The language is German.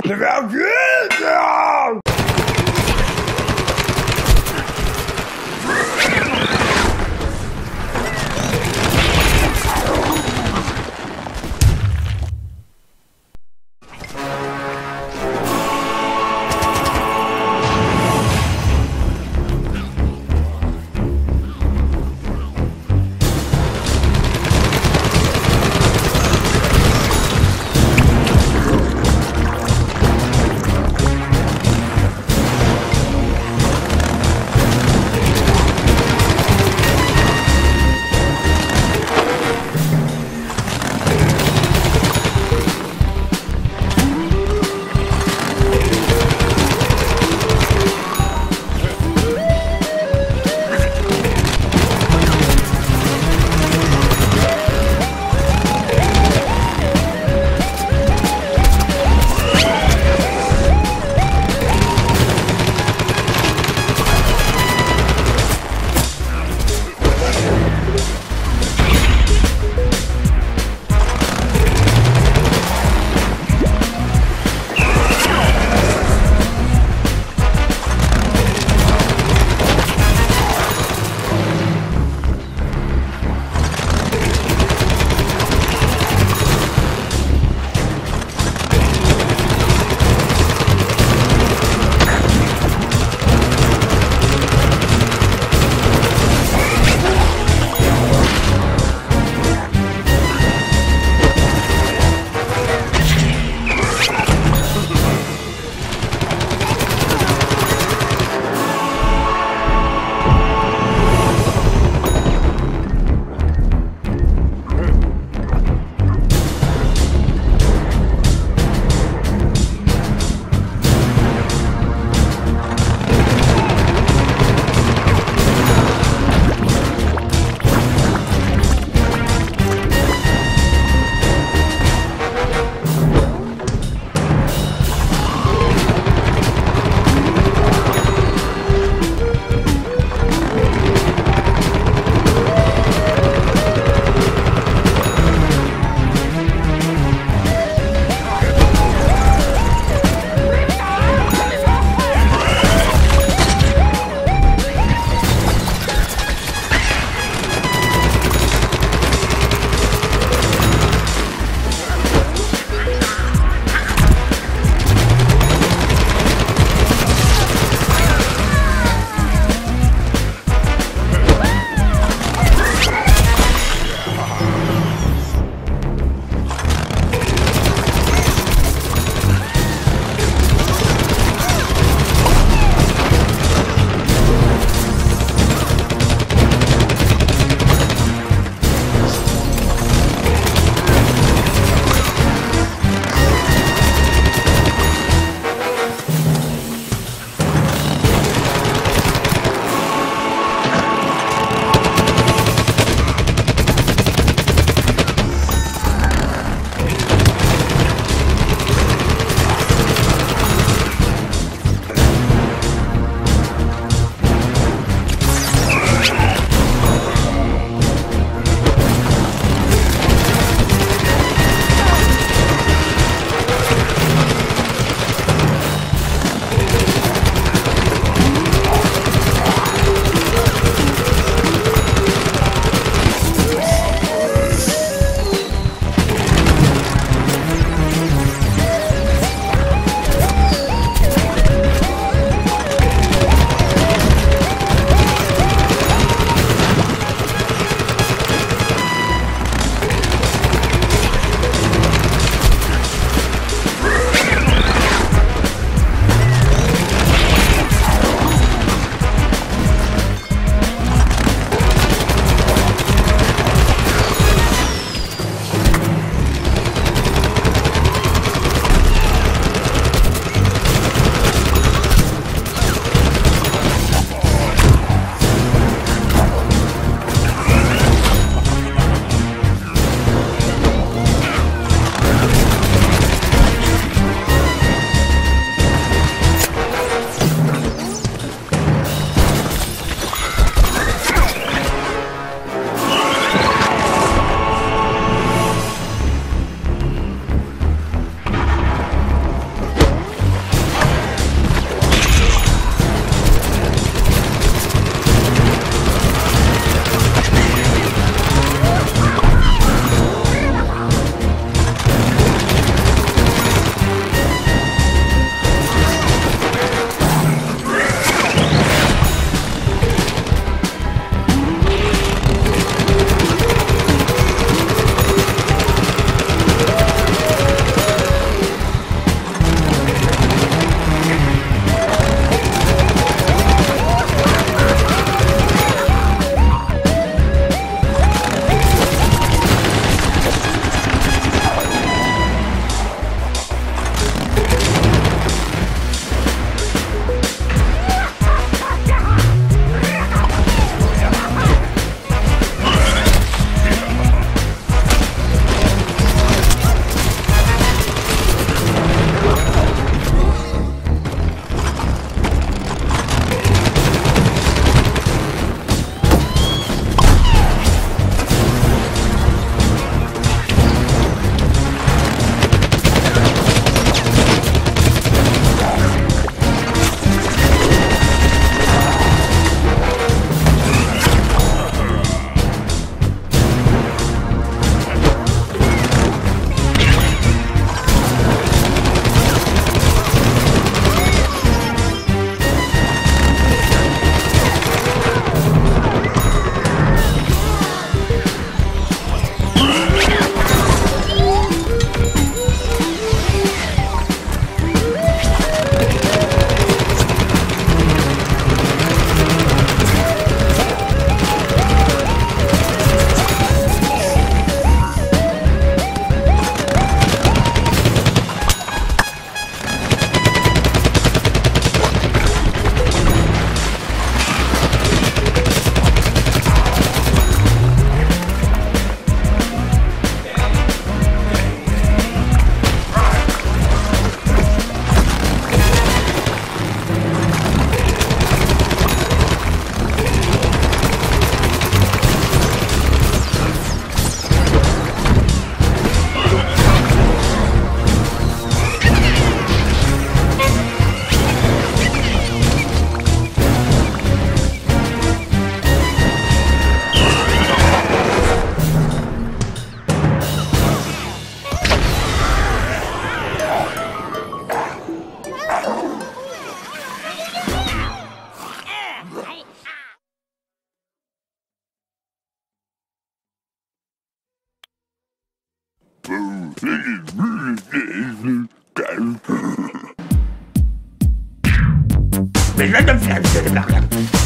Bewerben! Ja! Fernsehen.